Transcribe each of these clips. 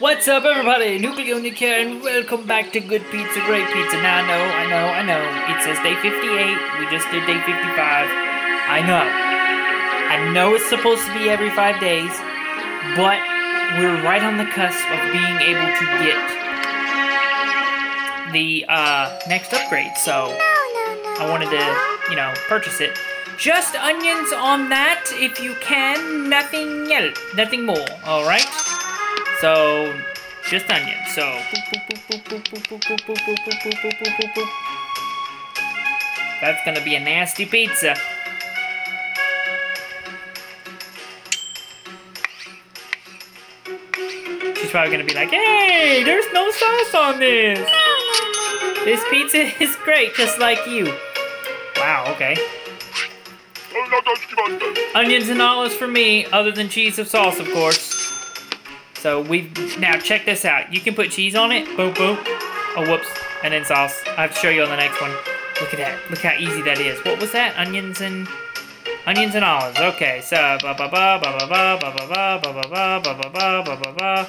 What's up, everybody? NucleoNick here, and welcome back to Good Pizza, Great Pizza. Now, I know, I know, I know. It says day 58. We just did day 55. I know. I know it's supposed to be every five days, but we're right on the cusp of being able to get the uh, next upgrade. So I wanted to, you know, purchase it. Just onions on that, if you can. Nothing else, nothing more. All right. So, just onions. So, that's gonna be a nasty pizza. She's probably gonna be like, "Hey, there's no sauce on this. This pizza is great, just like you." Wow. Okay. Onions and olives for me, other than cheese and sauce, of course. So we've now check this out. You can put cheese on it. Boom, boom. Oh, whoops. And then sauce. I have to show you on the next one. Look at that. Look how easy that is. What was that? Onions and onions and olives. Okay. So ba ba ba ba ba ba ba ba ba ba ba ba ba ba ba ba ba.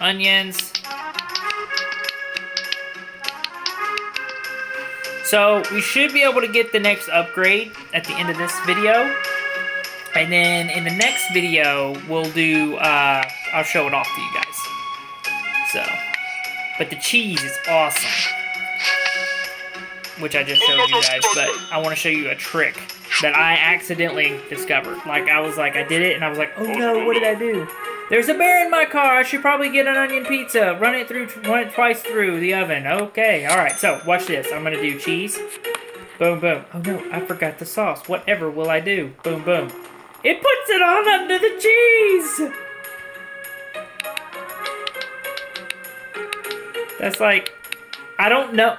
Onions. So we should be able to get the next upgrade at the end of this video. And then in the next video, we'll do, uh, I'll show it off to you guys. So, but the cheese is awesome. Which I just showed you guys, but I want to show you a trick that I accidentally discovered. Like, I was like, I did it, and I was like, oh no, what did I do? There's a bear in my car. I should probably get an onion pizza. Run it through, run it twice through the oven. Okay, all right. So watch this. I'm gonna do cheese. Boom, boom. Oh no, I forgot the sauce. Whatever will I do? Boom, boom. It puts it on under the cheese. That's like, I don't know.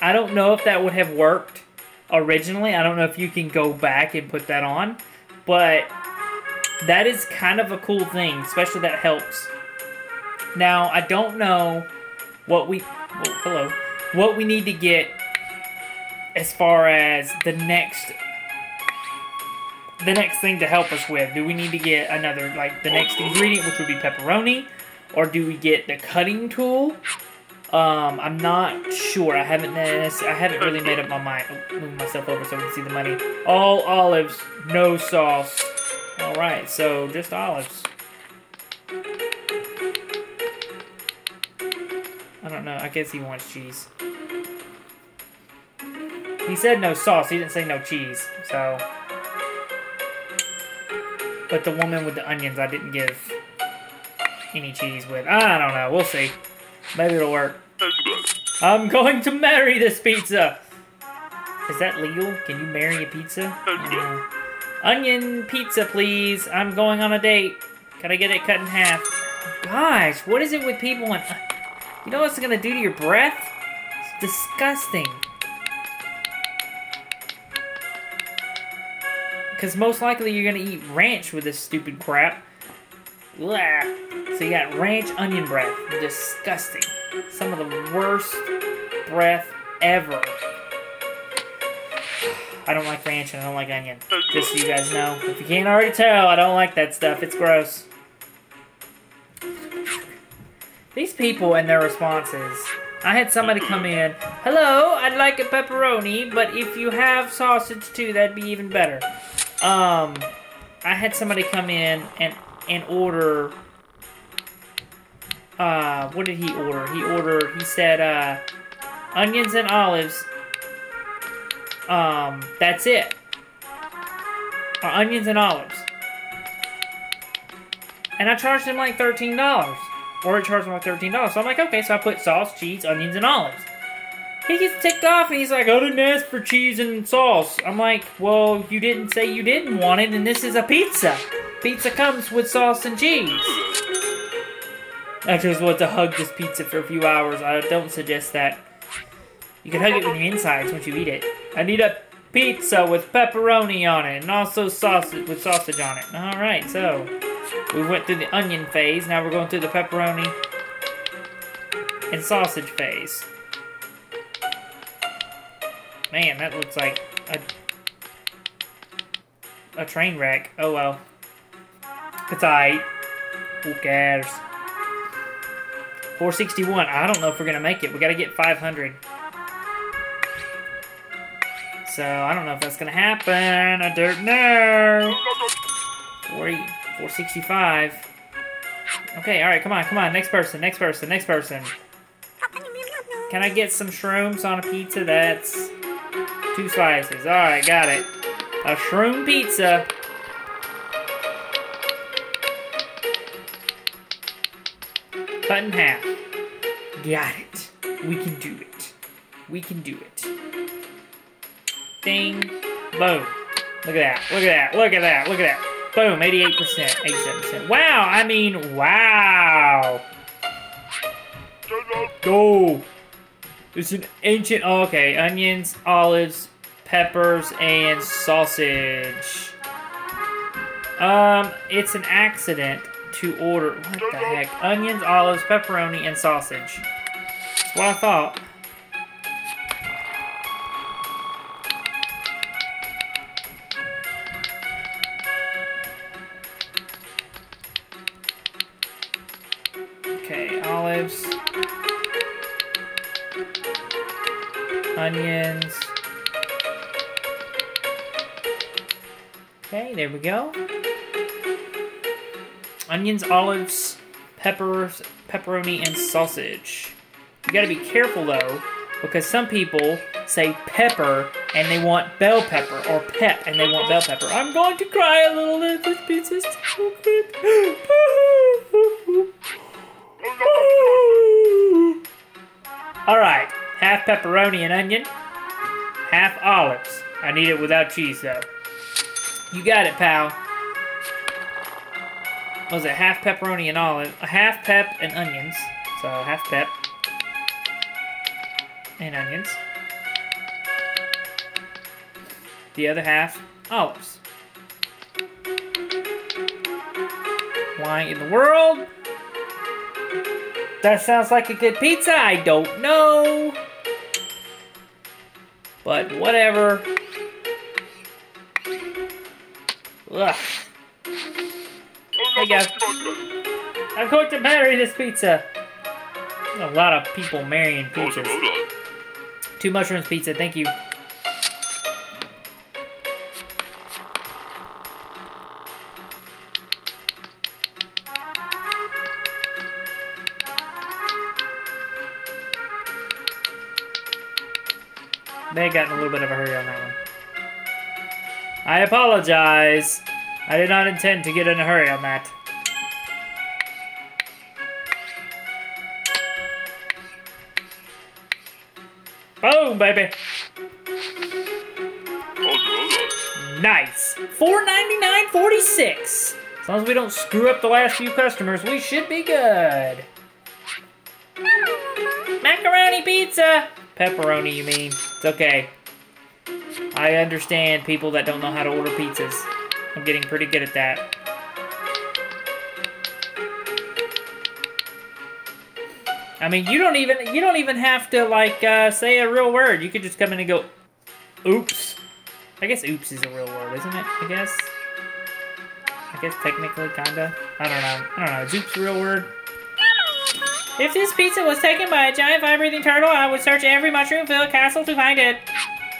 I don't know if that would have worked originally. I don't know if you can go back and put that on, but that is kind of a cool thing, especially that helps. Now, I don't know what we, oh, hello, what we need to get as far as the next, the next thing to help us with. Do we need to get another, like, the next ingredient, which would be pepperoni, or do we get the cutting tool? Um, I'm not sure. I haven't, I haven't really made up my mind. Move myself over so I can see the money. All olives, no sauce. Alright, so just olives. I don't know. I guess he wants cheese. He said no sauce. He didn't say no cheese. So. But the woman with the onions, I didn't give any cheese with. I don't know. We'll see. Maybe it'll work. I'm going to marry this pizza. Is that legal? Can you marry a pizza? Uh, Onion pizza, please. I'm going on a date. Can I get it cut in half? Gosh, what is it with people and... You know what's gonna do to your breath? It's disgusting. Because most likely you're gonna eat ranch with this stupid crap. Blah. So you got ranch onion breath. Disgusting. Some of the worst breath ever. I don't like ranch and I don't like onion. Just so you guys know. If you can't already tell, I don't like that stuff. It's gross. These people and their responses. I had somebody come in. Hello, I'd like a pepperoni, but if you have sausage too, that'd be even better. Um, I had somebody come in and and order. Uh, what did he order? He ordered. He said, uh, onions and olives um, that's it. Or onions and olives. And I charged him like $13. Or he charged him like $13. So I'm like, okay, so I put sauce, cheese, onions, and olives. He gets ticked off and he's like, I didn't ask for cheese and sauce. I'm like, well, you didn't say you didn't want it, and this is a pizza. Pizza comes with sauce and cheese. I just want to hug this pizza for a few hours. I don't suggest that. You can hug it with your insides once you eat it. I need a pizza with pepperoni on it, and also sausage with sausage on it. Alright, so we went through the onion phase, now we're going through the pepperoni and sausage phase. Man, that looks like a, a train wreck. Oh well. It's alright. Who cares? 461. I don't know if we're going to make it. We got to get 500. So, I don't know if that's going to happen. I don't know. 40, 465. Okay, alright, come on, come on. Next person, next person, next person. Can I get some shrooms on a pizza? That's two slices. Alright, got it. A shroom pizza. Cut in half. Got it. We can do it. We can do it. Ding. Boom. Look at that. Look at that. Look at that. Look at that. Boom. 88%. 87%. Wow. I mean, wow. Go. It's an ancient... Oh, okay. Onions, olives, peppers, and sausage. Um, it's an accident to order... What the heck? Onions, olives, pepperoni, and sausage. That's what I thought. Onions. Okay, there we go. Onions, olives, peppers, pepperoni, and sausage. You gotta be careful though, because some people say pepper and they want bell pepper, or pep and they want bell pepper. I'm going to cry a little bit. This pizza's too good. Alright, half pepperoni and onion, half olives. I need it without cheese though. You got it, pal. Was it half pepperoni and olive? A half pep and onions. So half pep and onions. The other half, olives. Why in the world? That sounds like a good pizza. I don't know. But whatever. Ugh. Hey guys. I'm going to marry this pizza. A lot of people marrying pizzas. Two mushrooms pizza, thank you. They got in a little bit of a hurry on that one. I apologize. I did not intend to get in a hurry on that. Boom, baby. Nice. Four ninety nine forty six. As long as we don't screw up the last few customers, we should be good. Macaroni pizza. Pepperoni, you mean. It's okay. I understand people that don't know how to order pizzas. I'm getting pretty good at that. I mean, you don't even you don't even have to like uh, say a real word. You could just come in and go, "Oops." I guess "oops" is a real word, isn't it? I guess. I guess technically, kinda. I don't know. I don't know. Is "oops" a real word? If this pizza was taken by a giant fire-breathing turtle, I would search every mushroom-filled castle to find it.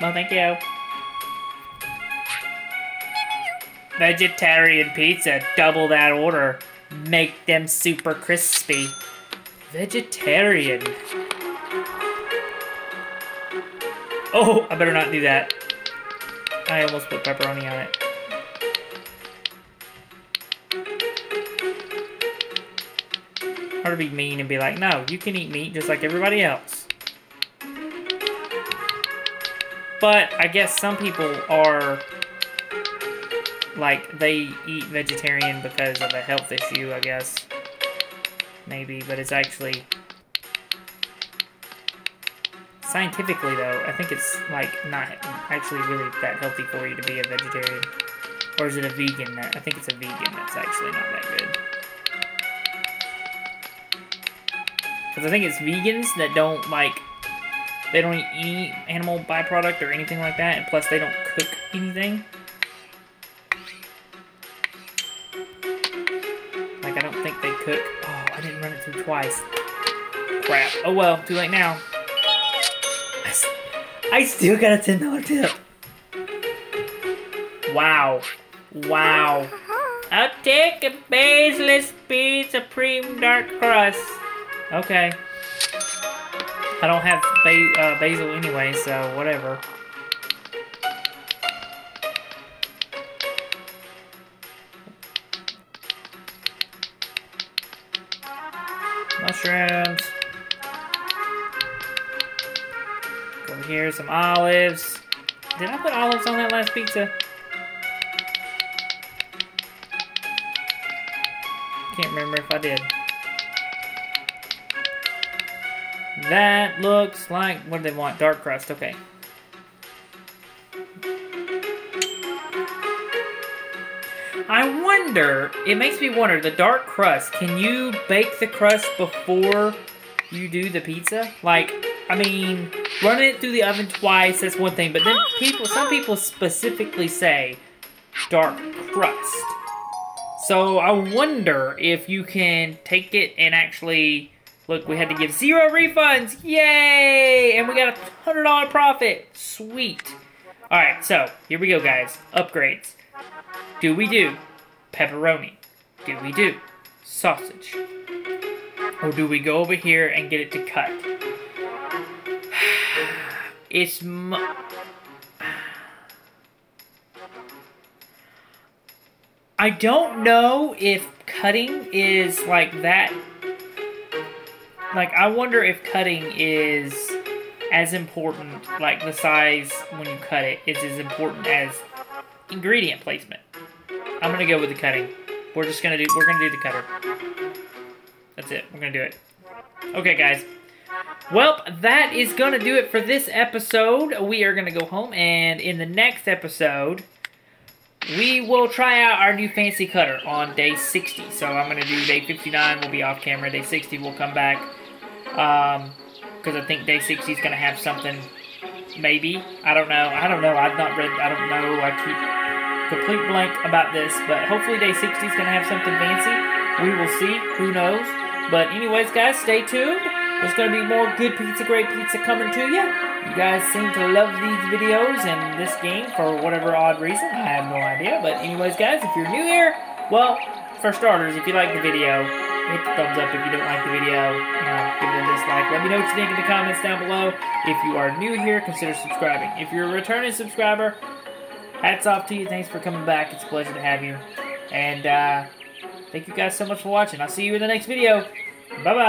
Well, thank you. Vegetarian pizza, double that order. Make them super crispy. Vegetarian. Oh, I better not do that. I almost put pepperoni on it. Or to be mean and be like, no, you can eat meat just like everybody else. But I guess some people are like they eat vegetarian because of a health issue, I guess. Maybe, but it's actually scientifically though, I think it's like not actually really that healthy for you to be a vegetarian. Or is it a vegan? I think it's a vegan that's actually not that good. Because I think it's vegans that don't like they don't eat any animal byproduct or anything like that, and plus they don't cook anything. Like, I don't think they cook. Oh, I didn't run it through twice. Crap. Oh well, too late now. I still got a $10 tip. Wow. Wow. I'll take a baseless pizza supreme dark crust. Okay. I don't have ba uh, basil anyway, so whatever. Mushrooms. Over here, some olives. Did I put olives on that last pizza? Can't remember if I did. That looks like, what do they want? Dark crust, okay. I wonder, it makes me wonder, the dark crust, can you bake the crust before you do the pizza? Like, I mean, running it through the oven twice, that's one thing, but then people, some people specifically say dark crust. So I wonder if you can take it and actually Look, we had to give zero refunds. Yay! And we got a $100 profit. Sweet. Alright, so here we go, guys. Upgrades. Do we do pepperoni? Do we do sausage? Or do we go over here and get it to cut? It's... I don't know if cutting is like that like, I wonder if cutting is as important, like the size when you cut it is as important as ingredient placement. I'm gonna go with the cutting. We're just gonna do, we're gonna do the cutter. That's it, we're gonna do it. Okay, guys. Well, that is gonna do it for this episode. We are gonna go home, and in the next episode, we will try out our new fancy cutter on day 60. So I'm to do day 59, we'll be off camera. Day 60, we'll come back. Um, because I think day 60 is going to have something, maybe. I don't know. I don't know. I've not read, I don't know. I keep complete blank about this, but hopefully day 60 is going to have something fancy. We will see. Who knows? But anyways, guys, stay tuned. There's going to be more good pizza, great pizza coming to you. You guys seem to love these videos and this game for whatever odd reason. I have no idea. But anyways, guys, if you're new here, well, for starters, if you like the video, hit the thumbs up if you don't like the video. You know, give it a dislike. Let me know what you think in the comments down below. If you are new here, consider subscribing. If you're a returning subscriber, hats off to you. Thanks for coming back. It's a pleasure to have you. And uh, thank you guys so much for watching. I'll see you in the next video. Bye-bye.